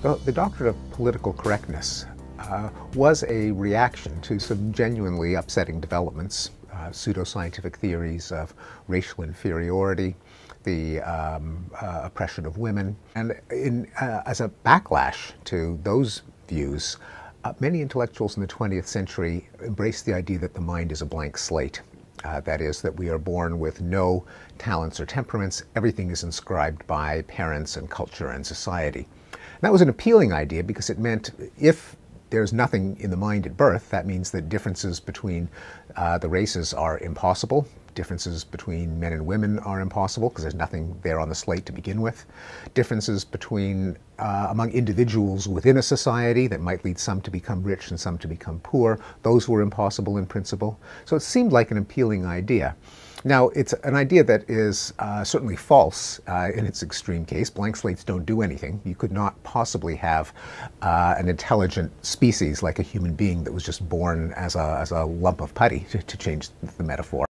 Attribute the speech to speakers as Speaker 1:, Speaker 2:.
Speaker 1: The, doctrine of political correctness uh, was a reaction to some genuinely upsetting developments, uh, pseudoscientific theories of racial inferiority, the um, uh, oppression of women. And in, uh, as a backlash to those views, uh, many intellectuals in the 20th century embraced the idea that the mind is a blank slate. Uh, that is, that we are born with no talents or temperaments. Everything is inscribed by parents and culture and society. And that was an appealing idea because it meant if there's nothing in the mind at birth, that means that differences between uh, the races are impossible. Differences between men and women are impossible because there's nothing there on the slate to begin with. Differences between uh, among individuals within a society that might lead some to become rich and some to become poor, those were impossible in principle. So it seemed like an appealing idea. Now, it's an idea that is uh, certainly false uh, in its extreme case. Blank slates don't do anything. You could not possibly have uh, an intelligent species like a human being that was just born as a, as a lump of putty, to, to change the metaphor.